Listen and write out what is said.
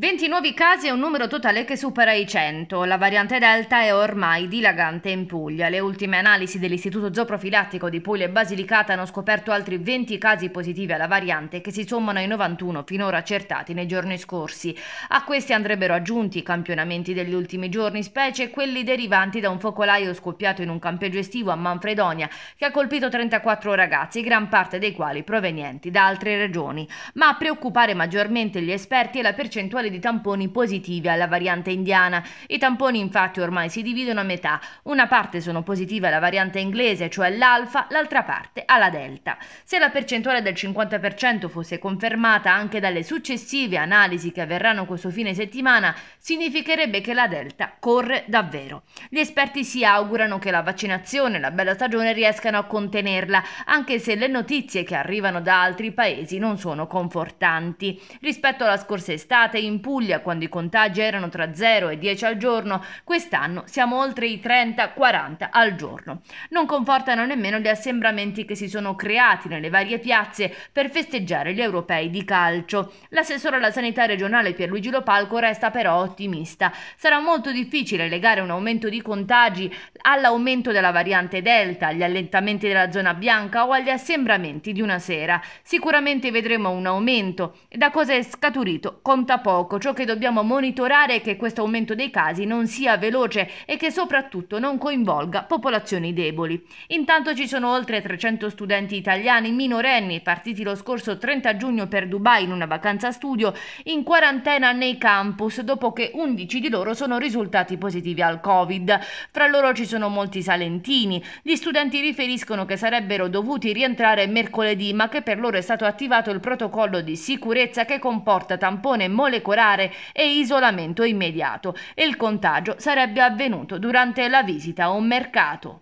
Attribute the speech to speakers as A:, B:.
A: 20 nuovi casi e un numero totale che supera i 100. La variante Delta è ormai dilagante in Puglia. Le ultime analisi dell'Istituto Zooprofilattico di Puglia e Basilicata hanno scoperto altri 20 casi positivi alla variante che si sommano ai 91 finora accertati nei giorni scorsi. A questi andrebbero aggiunti i campionamenti degli ultimi giorni, specie quelli derivanti da un focolaio scoppiato in un campeggio estivo a Manfredonia che ha colpito 34 ragazzi, gran parte dei quali provenienti da altre regioni. Ma a preoccupare maggiormente gli esperti è la percentuale percentuale di tamponi positivi alla variante indiana. I tamponi infatti ormai si dividono a metà, una parte sono positive alla variante inglese, cioè l'alfa, l'altra parte alla delta. Se la percentuale del 50% fosse confermata anche dalle successive analisi che avverranno questo fine settimana, significherebbe che la delta corre davvero. Gli esperti si augurano che la vaccinazione e la bella stagione riescano a contenerla, anche se le notizie che arrivano da altri paesi non sono confortanti. Rispetto alla scorsa estate, in Puglia, quando i contagi erano tra 0 e 10 al giorno, quest'anno siamo oltre i 30-40 al giorno. Non confortano nemmeno gli assembramenti che si sono creati nelle varie piazze per festeggiare gli europei di calcio. L'assessore alla sanità regionale Pierluigi Lopalco resta però ottimista. Sarà molto difficile legare un aumento di contagi all'aumento della variante Delta, agli allentamenti della zona bianca o agli assembramenti di una sera. Sicuramente vedremo un aumento e da cosa è scaturito conta poco poco. Ciò che dobbiamo monitorare è che questo aumento dei casi non sia veloce e che soprattutto non coinvolga popolazioni deboli. Intanto ci sono oltre 300 studenti italiani minorenni partiti lo scorso 30 giugno per Dubai in una vacanza studio in quarantena nei campus dopo che 11 di loro sono risultati positivi al Covid. Fra loro ci sono molti salentini. Gli studenti riferiscono che sarebbero dovuti rientrare mercoledì ma che per loro è stato attivato il protocollo di sicurezza che comporta tampone molecolare molecolare e isolamento immediato e il contagio sarebbe avvenuto durante la visita a un mercato.